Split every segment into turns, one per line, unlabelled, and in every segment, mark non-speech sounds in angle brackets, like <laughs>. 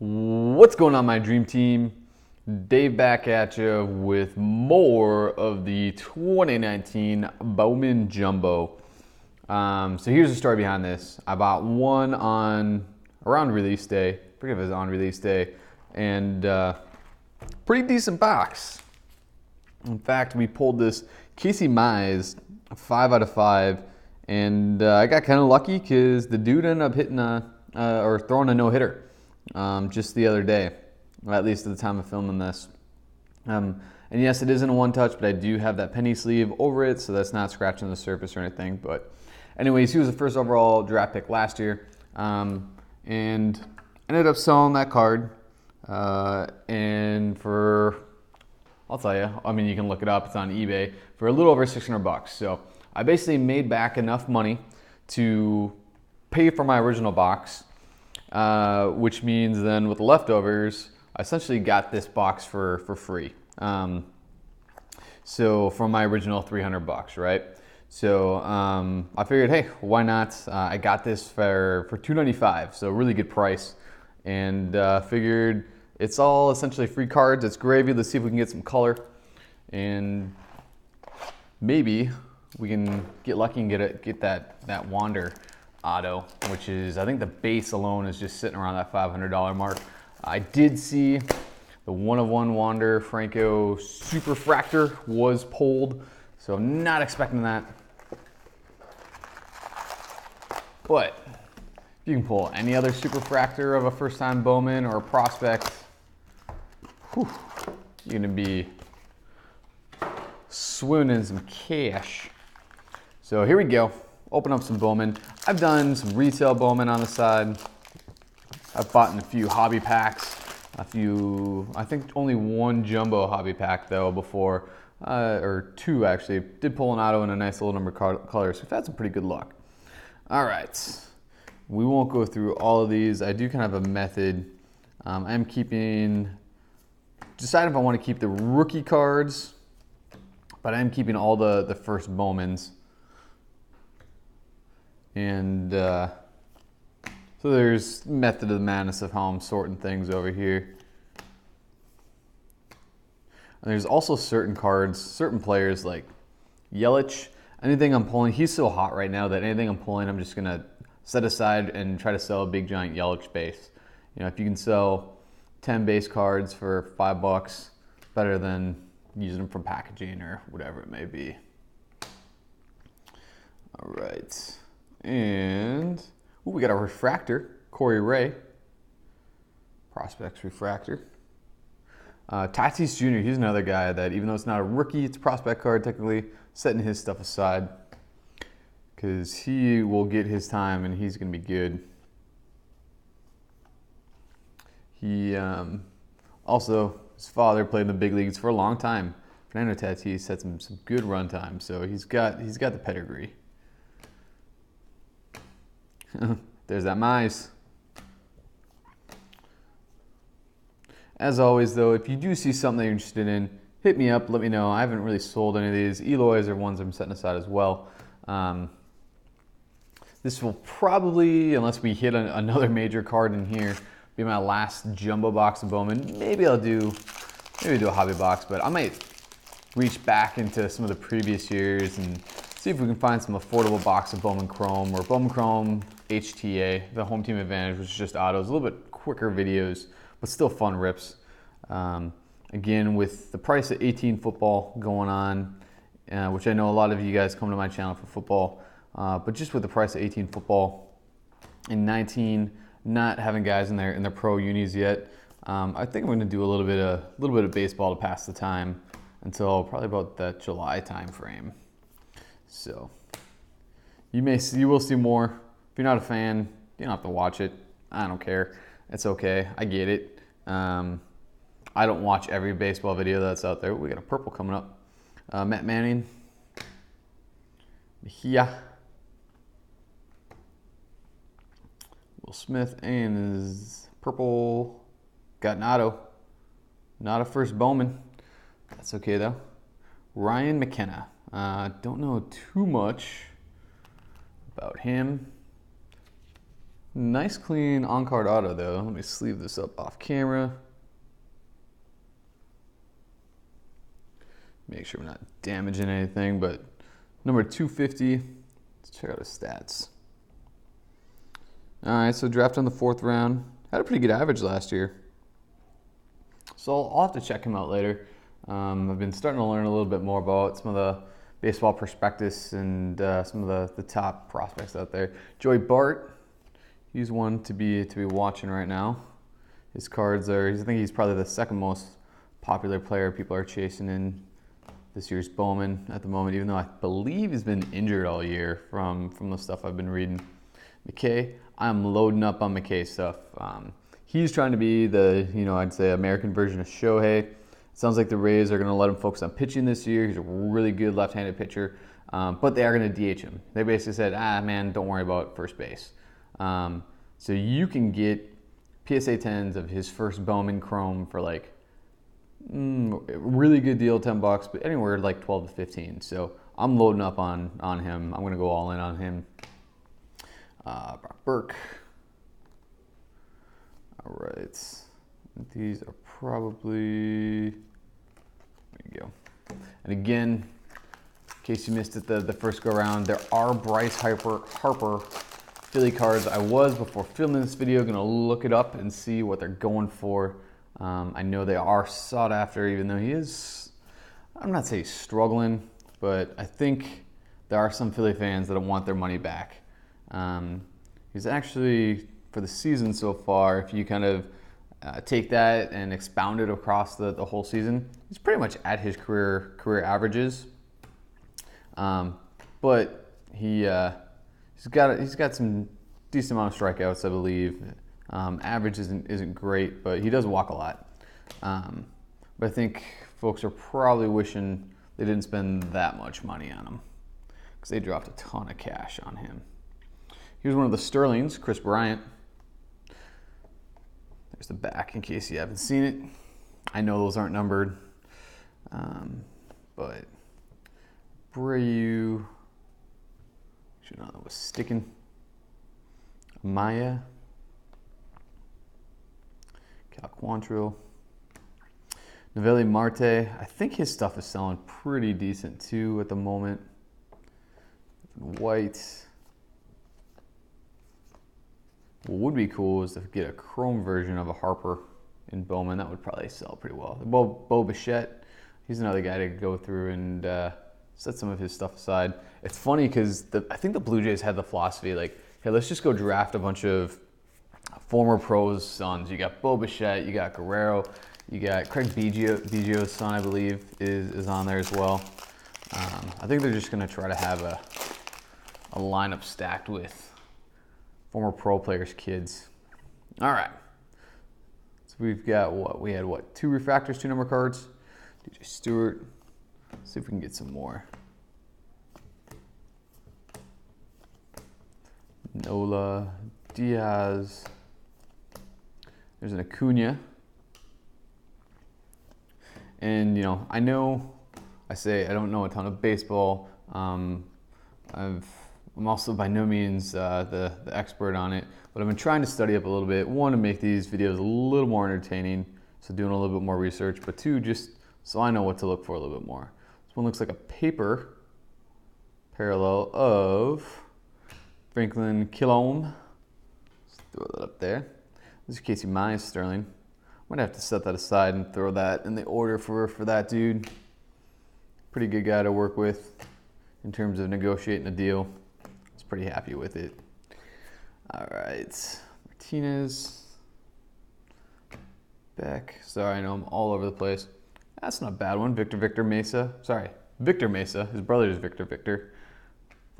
What's going on, my dream team? Dave back at you with more of the 2019 Bowman Jumbo. Um, so here's the story behind this. I bought one on around release day. I forget if it was on release day, and uh, pretty decent box. In fact, we pulled this Casey Mize five out of five, and uh, I got kind of lucky because the dude ended up hitting a uh, or throwing a no hitter um, just the other day, at least at the time of filming this. Um, and yes, it isn't a one touch, but I do have that penny sleeve over it, so that's not scratching the surface or anything. But, anyways, he was the first overall draft pick last year, um, and ended up selling that card. Uh, and for, I'll tell you, I mean, you can look it up, it's on eBay, for a little over 600 bucks. So I basically made back enough money to pay for my original box uh, which means then with the leftovers, I essentially got this box for, for free. Um, so from my original 300 bucks, right? So um, I figured, hey, why not? Uh, I got this for, for 295 so really good price. And uh, figured it's all essentially free cards. It's gravy. Let's see if we can get some color. And maybe we can get lucky and get, it, get that, that Wander auto, which is, I think the base alone is just sitting around that $500 mark. I did see the one of one Wander Franco Superfractor was pulled, so I'm not expecting that. But if you can pull any other Superfractor of a first time Bowman or a prospect, whew, you're gonna be swimming in some cash. So here we go open up some Bowman. I've done some retail Bowman on the side. I've bought in a few hobby packs, a few, I think only one jumbo hobby pack though before, uh, or two actually. Did pull an auto in a nice little number of colors. So we've had some pretty good luck. All right, we won't go through all of these. I do kind of have a method. Um, I'm keeping, decided if I want to keep the rookie cards, but I'm keeping all the, the first Bowmans. And uh, so there's method of the madness of how I'm sorting things over here. And there's also certain cards, certain players like Yelich. Anything I'm pulling, he's so hot right now that anything I'm pulling, I'm just gonna set aside and try to sell a big giant Yelich base. You know, if you can sell 10 base cards for five bucks, better than using them for packaging or whatever it may be. All right. And ooh, we got a refractor, Corey Ray. Prospects refractor. Uh, Tatis Jr., he's another guy that, even though it's not a rookie, it's a prospect card technically, setting his stuff aside because he will get his time and he's going to be good. He um, also, his father played in the big leagues for a long time. Fernando Tatis had some, some good run time, so he's got he's got the pedigree. <laughs> There's that Mize. As always, though, if you do see something you're interested in, hit me up. Let me know. I haven't really sold any of these. Eloys are ones I'm setting aside as well. Um, this will probably, unless we hit a, another major card in here, be my last jumbo box of Bowman. Maybe I'll do, maybe do a hobby box, but I might reach back into some of the previous years and see if we can find some affordable box of Bowman Chrome or Bowman Chrome HTA, the home team advantage, which is just autos, a little bit quicker videos, but still fun rips. Um, again, with the price of 18 football going on, uh, which I know a lot of you guys come to my channel for football, uh, but just with the price of 18 football in 19, not having guys in their in their pro unis yet, um, I think I'm going to do a little bit of a little bit of baseball to pass the time until probably about that July time frame. So you may see, you will see more you're not a fan, you don't have to watch it. I don't care. It's okay. I get it. Um, I don't watch every baseball video that's out there. We got a purple coming up. Uh, Matt Manning. Mejia. Will Smith and his purple got Nato. Not a first Bowman. That's okay though. Ryan McKenna. Uh, don't know too much about him Nice clean on-card auto though. Let me sleeve this up off camera. Make sure we're not damaging anything, but number 250. Let's check out his stats. All right, so draft in the fourth round. Had a pretty good average last year. So I'll, have to check him out later. Um, I've been starting to learn a little bit more about some of the baseball prospectus and uh, some of the, the top prospects out there. Joey Bart, he's one to be to be watching right now. His cards are. I think he's probably the second most popular player people are chasing in this year's Bowman at the moment. Even though I believe he's been injured all year from from the stuff I've been reading. McKay, I'm loading up on McKay stuff. Um, he's trying to be the you know I'd say American version of Shohei. Sounds like the Rays are going to let him focus on pitching this year. He's a really good left-handed pitcher, um, but they are going to DH him. They basically said, ah, man, don't worry about first base. Um, so you can get PSA 10s of his first Bowman Chrome for like mm, really good deal, 10 bucks, but anywhere like 12 to 15. So I'm loading up on on him. I'm going to go all in on him. Uh, Brock Burke. All right. These are probably there you go. And again, in case you missed it the, the first go around, there are Bryce Harper, Harper Philly cards. I was, before filming this video, gonna look it up and see what they're going for. Um, I know they are sought after, even though he is, I'm not saying struggling, but I think there are some Philly fans that want their money back. Um, he's actually, for the season so far, if you kind of uh, take that and expound it across the, the whole season, he's pretty much at his career career averages. Um, but he uh, he's got he's got some decent amount of strikeouts, I believe. Um, average isn't isn't great, but he does walk a lot. Um, but I think folks are probably wishing they didn't spend that much money on him because they dropped a ton of cash on him. Here's one of the Sterlings, Kris Bryant. There's the back in case you haven't seen it. I know those aren't numbered, um, but Brayu, know that was sticking. Maya, Cal Quantrill, Noelvi Marte. I think his stuff is selling pretty decent too at the moment. White. What would be cool is to get a chrome version of a Harper in Bowman. That would probably sell pretty well. Bo, Bo Bichette, he's another guy to go through and uh, set some of his stuff aside. It's funny because I think the Blue Jays had the philosophy like, hey, let's just go draft a bunch of former pros' sons. You got Bo Bichette, you got Guerrero, you got Craig Biggio, Biggio's son, I believe, is, is on there as well. Um, I think they're just going to try to have a, a lineup stacked with former pro players' kids. All right. So we've got what? We had what? Two refractors, two number cards. DJ Stewart. See if we can get some more. Nola Diaz. There's an Acuna. And, you know, I know I say I don't know a ton of baseball. Um, I've I'm also by no means uh, the, the expert on it, but I've been trying to study up a little bit. One, to make these videos a little more entertaining, so doing a little bit more research, but two, just so I know what to look for a little bit more. One looks like a paper parallel of Franklin Kilome. Let's throw that up there. This is Casey Mize Sterling. I'm gonna have to set that aside and throw that in the order for, for that dude. Pretty good guy to work with in terms of negotiating a deal I was pretty happy with it. All right, Martinez. Beck. Sorry, I know I'm all over the place. That's not a bad one. Victor Victor Mesa. Sorry, Victor Mesa. His brother is Victor Victor.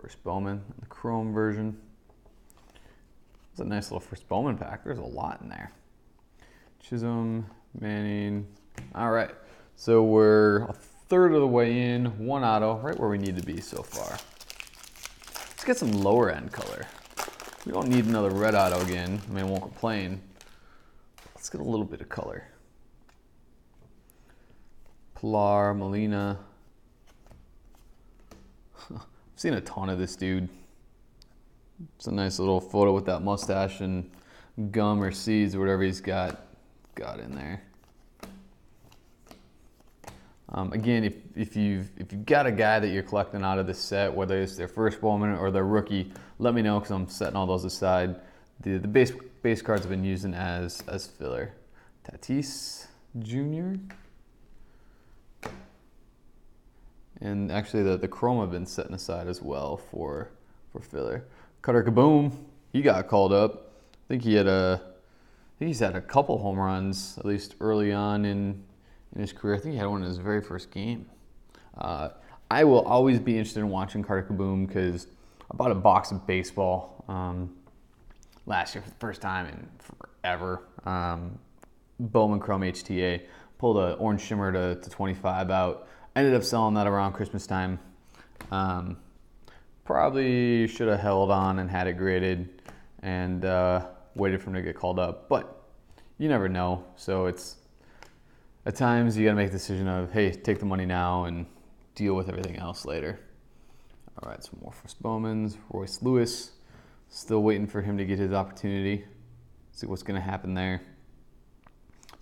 First Bowman, the Chrome version. It's a nice little first Bowman pack. There's a lot in there. Chisholm, Manning. All right, so we're a third of the way in, one auto, right where we need to be so far Let's get some lower end color. We don't need another red auto again. I mean, I won't complain. Let's get a little bit of color. Pilar, Molina. I've seen a ton of this dude. It's a nice little photo with that mustache and gum or seeds or whatever he's got got in there. Um, again, if, if you've if you've got a guy that you're collecting out of the set, whether it's their first Bowman or their rookie, let me know because I'm setting all those aside. The the base base cards have been using as as filler. Tatis Jr. And actually, the the chrome have been setting aside as well for for filler. Carter Kaboom, he got called up. I think he had a, I think he's had a couple home runs at least early on in in his career. I think he had one in his very first game. Uh, I will always be interested in watching Carter Kaboom because I bought a box of baseball um, last year for the first time in forever. Um, Bowman Chrome HTA pulled an orange shimmer to, to 25 out. Ended up selling that around Christmas time. Um, probably should have held on and had it graded and uh, waited for him to get called up, but you never know. So it's at times you got to make the decision of, hey, take the money now and deal with everything else later. All right, some more for Bowman's. Royce Lewis, still waiting for him to get his opportunity. See what's going to happen there.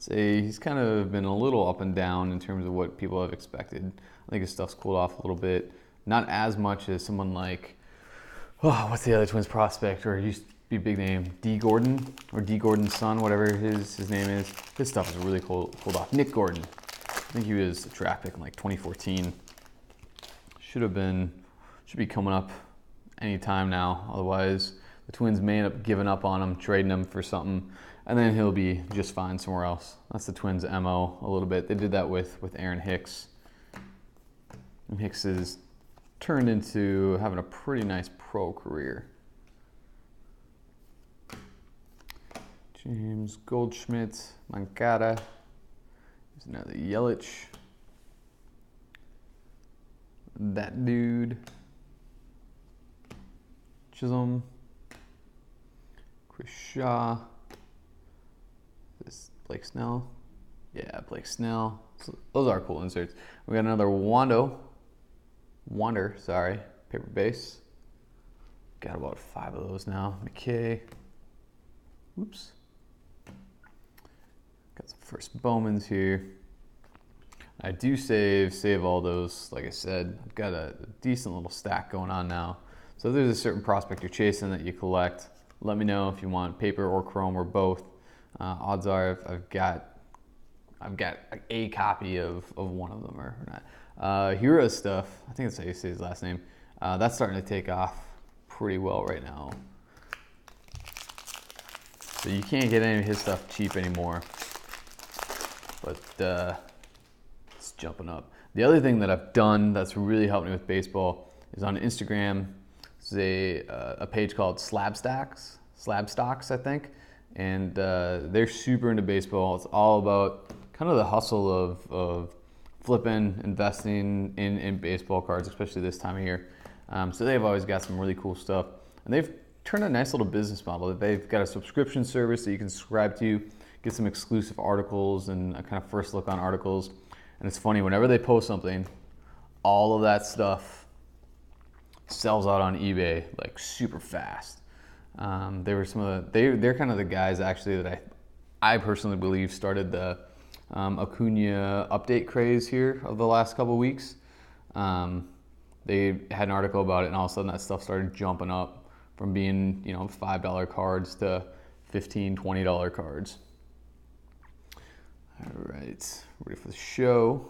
Say he's kind of been a little up and down in terms of what people have expected. I think his stuff's cooled off a little bit. Not as much as someone like, oh, what's the other Twins prospect or used to be big name. D Gordon or D Gordon's son, whatever his, his name is. His stuff is really cool, cool off. Nick Gordon. I think he was a draft pick in like 2014. Should have been, should be coming up anytime now. Otherwise, the Twins may end up giving up on him, trading him for something, and then he'll be just fine somewhere else. That's the Twins' mo a little bit. They did that with with Aaron Hicks. And Hicks has turned into having a pretty nice pro career. James Goldschmidt, Moncada. There's another Yelich. That dude. Chisholm. Chris Shaw. Blake Snell. Yeah, Blake Snell. So those are cool inserts. We got another Wando. Wander, sorry. Paper base. Got about five of those now. McKay. Oops. Got some first Bowmans here. I do save save all those. Like I said, I've got a decent little stack going on now. So there's a certain prospect you're chasing that you collect, let me know if you want paper or chrome or both. Uh, odds are I've, I've, got I've got a copy of, of one of them or, not. Uh, Hero stuff, I think that's how you say his last name. Uh, that's starting to take off pretty well right now. So you can't get any of his stuff cheap anymore but uh, it's jumping up. The other thing that I've done that's really helped me with baseball is on Instagram. There's a, uh, a page called Slab Stacks, Slabstox, I think, and uh, they're super into baseball. It's all about kind of the hustle of, of flipping, investing in, in baseball cards, especially this time of year. Um, so they've always got some really cool stuff, and they've turned a nice little business model. That they've got a subscription service that you can subscribe to get some exclusive articles and a kind of first look on articles. And it's funny, whenever they post something, all of that stuff sells out on eBay like super fast. Um, they were some of the they they're kind of the guys actually that I I personally believe started the um, Acuna update craze here of the last couple weeks. Um, they had an article about it, and all of a sudden that stuff started jumping up from being you know five dollar cards to 15 20 dollar cards all right, ready for the show.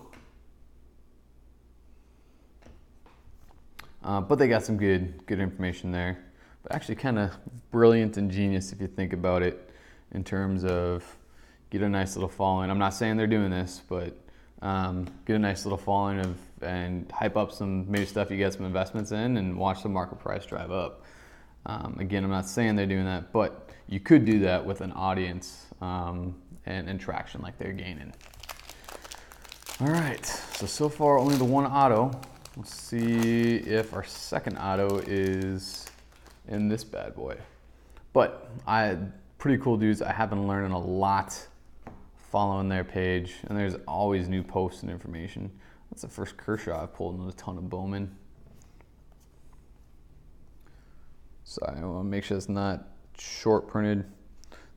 Uh, but they got some good, good information there. Actually, kind of brilliant and genius if you think about it, in terms of get a nice little following. I'm not saying they're doing this, but um, get a nice little following of and hype up some maybe stuff you get some investments in, and watch the market price drive up. Um, again, I'm not saying they're doing that, but you could do that with an audience. Um, and, and traction like they're gaining. All right, so so far only the one auto. Let's see if our second auto is in this bad boy. But I pretty cool dudes. I have been learning a lot following their page, and there's always new posts and information. That's the first Kershaw I've pulled in a ton of Bowman. So I want to make sure it's not short printed.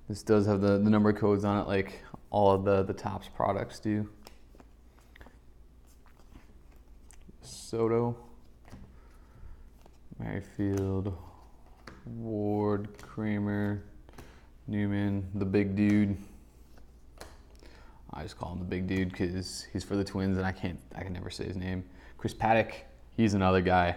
This does have the, the number codes on it like all of the, the Topps products do. Soto, Merrifield, Ward, Kramer, Newman, the big dude. I just call him the big dude because he's for the Twins and I can't, I can never say his name. Chris Paddack, he's another guy.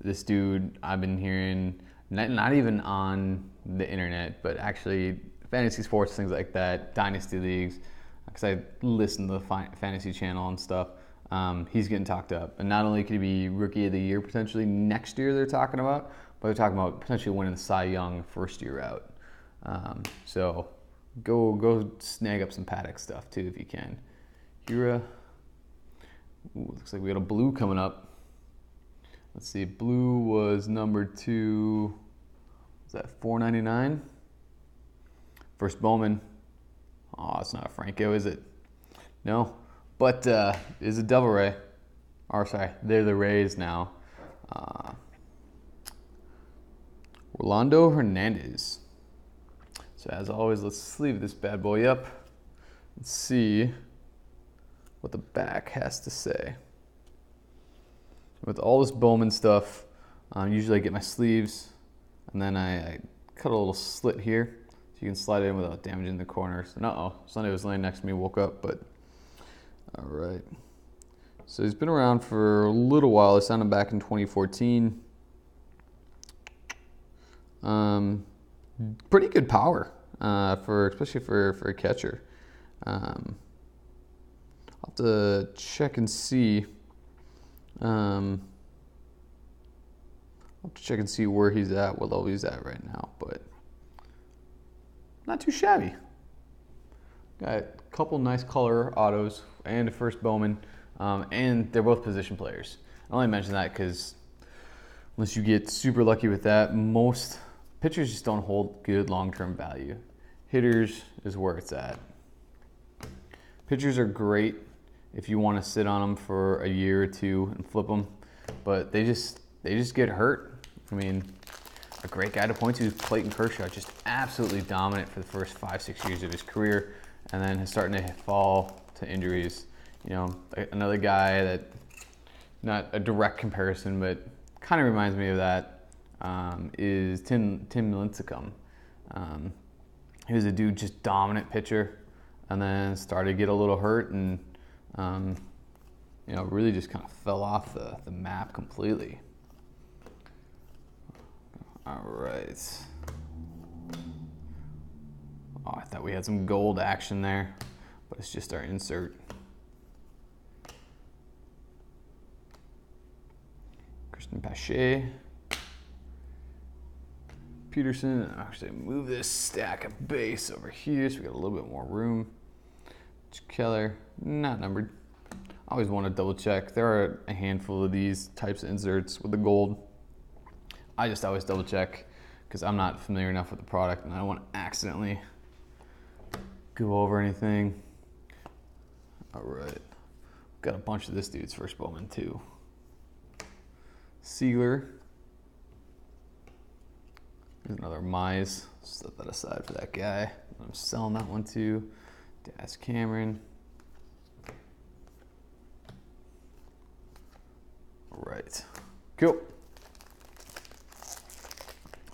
This dude, I've been hearing, not, not even on the internet, but actually fantasy sports, things like that, dynasty leagues, because I listen to the fantasy channel and stuff. Um, he's getting talked up, and not only could he be rookie of the year potentially next year, they're talking about, but they're talking about potentially winning the Cy Young first year out. Um, so go go snag up some Paddack stuff too if you can. Hira, ooh, looks like we got a blue coming up. Let's see, blue was number two. Was that 499? First Bowman. Oh, it's not Franco, is it? No, but uh, is a Devil Ray. Or sorry, they're the Rays now. Uh, Orlando Hernandez. So as always, let's sleeve this bad boy up and see what the back has to say. With all this Bowman stuff, um, usually I get my sleeves and then I, I, cut a little slit here so you can slide it in without damaging the corners. And uh-oh, Sunday was laying next to me, woke up, but all right. So he's been around for a little while. I signed him back in 2014. Um, pretty good power uh, for especially for for a catcher. Um, I'll have to check and see. Um, I'll have to check and see where he's at, what level he's at right now, but not too shabby. Got a couple nice color autos and a first Bowman, um, and they're both position players. I only mention that because unless you get super lucky with that, most pitchers just don't hold good long-term value. Hitters is where it's at. Pitchers are great if you want to sit on them for a year or two and flip them, but they just they just get hurt. I mean, a great guy to point to is Clayton Kershaw, just absolutely dominant for the first five six years of his career, and then is starting to fall to injuries. You know, another guy that not a direct comparison, but kind of reminds me of that um, is Tim Tim Lincecum. Um, he was a dude just dominant pitcher, and then started to get a little hurt, and um, you know really just kind of fell off the, the map completely. All right. Oh, I thought we had some gold action there, but it's just our insert. Cristian Pache. Peterson. And actually, move this stack of base over here so we got a little bit more room. Keller, not numbered. I always want to double check. There are a handful of these types of inserts with the gold. I just always double check because I'm not familiar enough with the product and I don't want to accidentally go over anything. All right. Got a bunch of this dude's first Bowman too. Sealer, Here's another Mize. Set that aside for that guy. I'm selling that one too. Daz Cameron. All right. Cool.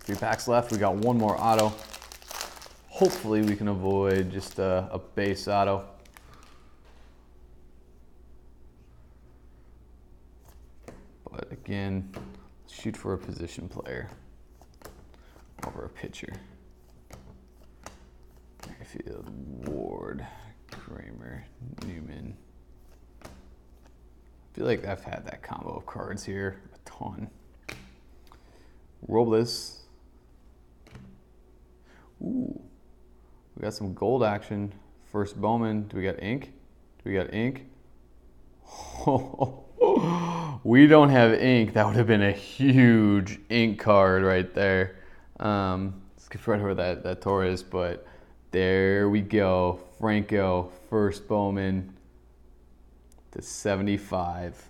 Three packs left. We got one more auto. Hopefully we can avoid just a, a base auto. But again, shoot for a position player over a pitcher. Merrifield, Ward, Kramer, Newman. I feel like I've had that combo of cards here a ton. Robles. Ooh, we got some gold action. First Bowman. Do we got ink? Do we got ink? <laughs> we don't have ink. That would have been a huge ink card right there. Um, skip right over that, that Torres, but there we go. Franco, first Bowman to 75.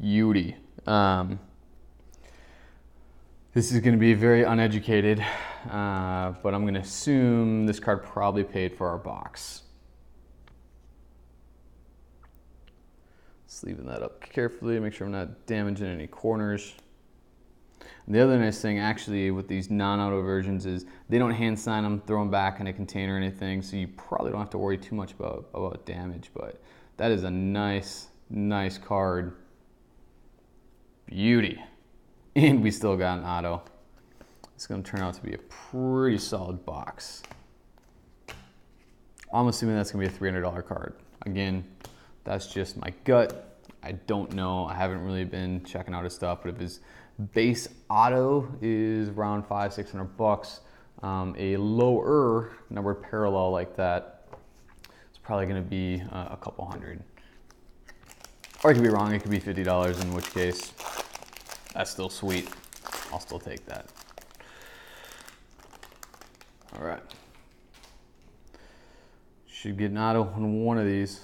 Beauty. Um, This is going to be very uneducated, uh, but I'm going to assume this card probably paid for our box. Sleeving that up carefully, make sure I'm not damaging any corners. The other nice thing actually with these non-auto versions is they don't hand sign them, throw them back in a container or anything, so you probably don't have to worry too much about, about damage, but that is a nice, nice card. Beauty. <laughs> And we still got an auto. It's gonna turn out to be a pretty solid box. I'm assuming that's gonna be a $300 card. Again, that's just my gut. I don't know. I haven't really been checking out his stuff, but if his base auto is around five, 600 bucks, um, a lower numbered parallel like that, it's probably gonna be uh, a couple hundred. Or I could be wrong, it could be $50, in which case, that's still sweet. I'll still take that. All right. Should get an auto on one of these.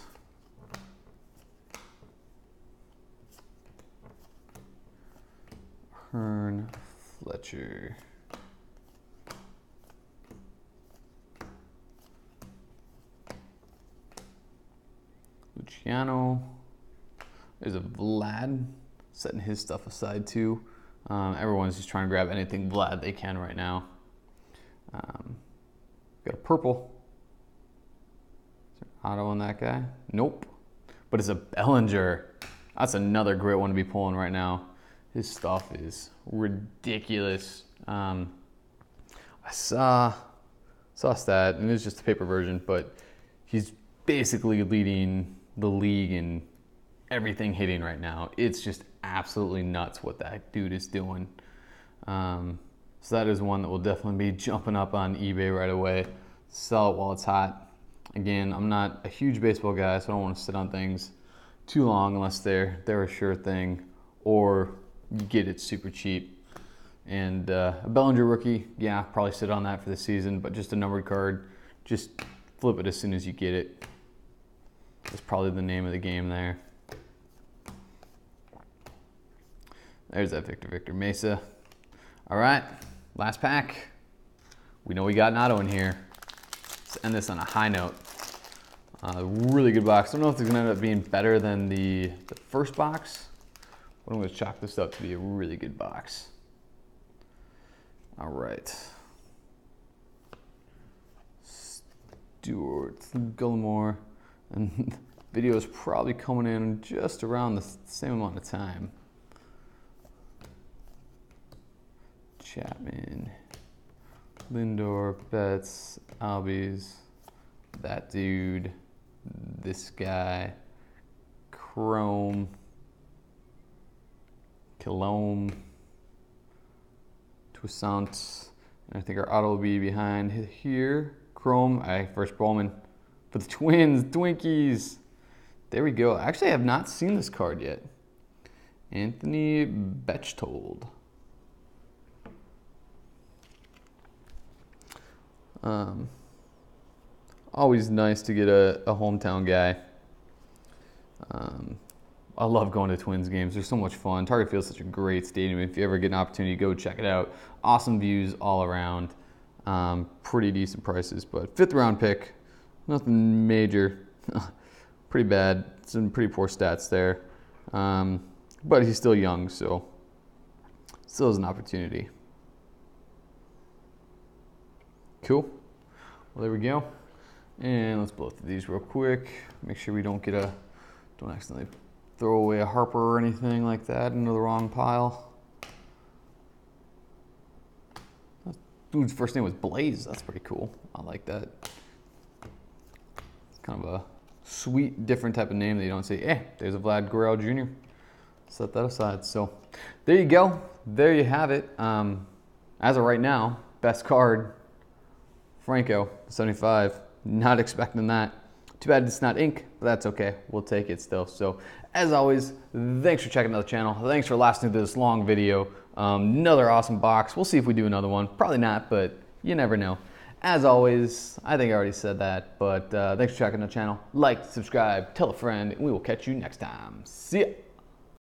Luciano. There's a Vlad setting his stuff aside too. Um, everyone's just trying to grab anything Vlad they can right now. Um, got a purple. Is there an auto on that guy? Nope. But it's a Bellinger. That's another great one to be pulling right now. His stuff is ridiculous. Um, I saw saw stat, and it's just a paper version, but he's basically leading the league in everything hitting right now. It's just absolutely nuts what that dude is doing. Um, so that is one that will definitely be jumping up on eBay right away. Sell it while it's hot. Again, I'm not a huge baseball guy, so I don't want to sit on things too long unless they're they're a sure thing or you get it super cheap. And uh, a Bellinger rookie, yeah, probably sit on that for the season, but just a numbered card, just flip it as soon as you get it. That's probably the name of the game there. There's that Victor Victor Mesa. All right, last pack. We know we got an auto in here. Let's end this on a high note. Uh, really good box. I don't know if it's gonna end up being better than the, the first box, but I'm gonna chalk this up to be a really good box. All right. Stewart, Gilmore, and <laughs> video is probably coming in just around the same amount of time. Chapman, Lindor, Betts, Albies, that dude, this guy, Chrome, Kilome, Toussaint, and I think our auto will be behind here. Chrome, I first Bowman for the <laughs> Twins, Twinkies. There we go. Actually, I have not seen this card yet. Anthony Bechtold. Um, always nice to get a, a hometown guy. Um, I love going to Twins games. They're so much fun. Target Field's such a great stadium. If you ever get an opportunity, go check it out. Awesome views all around. Um, pretty decent prices, but fifth round pick, nothing major. <laughs> pretty bad. Some pretty poor stats there. Um, but he's still young, so still has an opportunity. Cool. Well, there we go. And let's blow through these real quick. Make sure we don't get a, don't accidentally throw away a Harper or anything like that into the wrong pile. Dude's first name was Blaze. That's pretty cool. I like that. It's kind of a sweet, different type of name that you don't say, eh, there's a Vlad Guerrero Jr. Set that aside. So there you go. There you have it. Um, as of right now, best card Franco, 75. Not expecting that. Too bad it's not ink, but that's okay. We'll take it still. So, as always, thanks for checking out the channel. Thanks for lasting through this long video. Um, another awesome box. We'll see if we do another one. Probably not, but you never know. As always, I think I already said that, but uh, thanks for checking out the channel. Like, subscribe, tell a friend, and we will catch you next time. See ya.